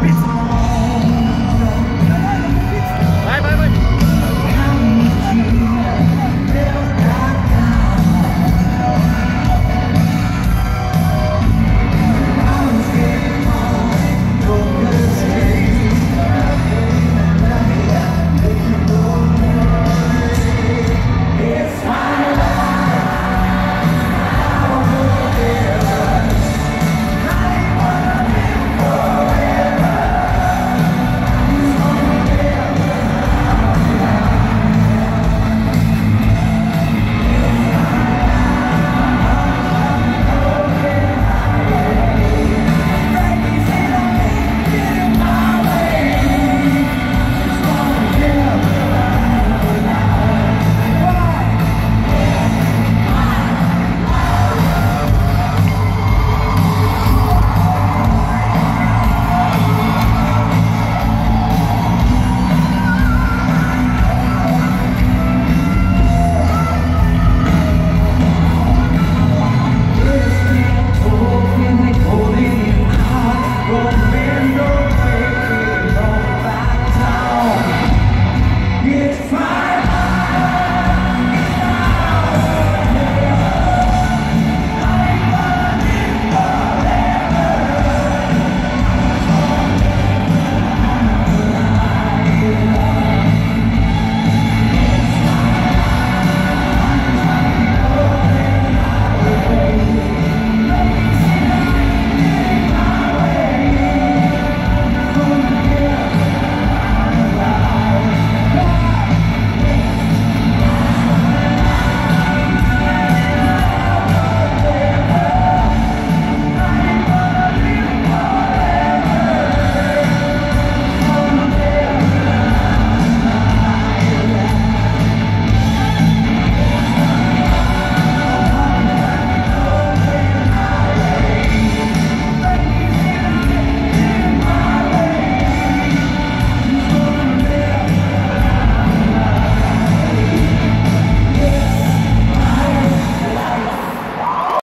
bitch.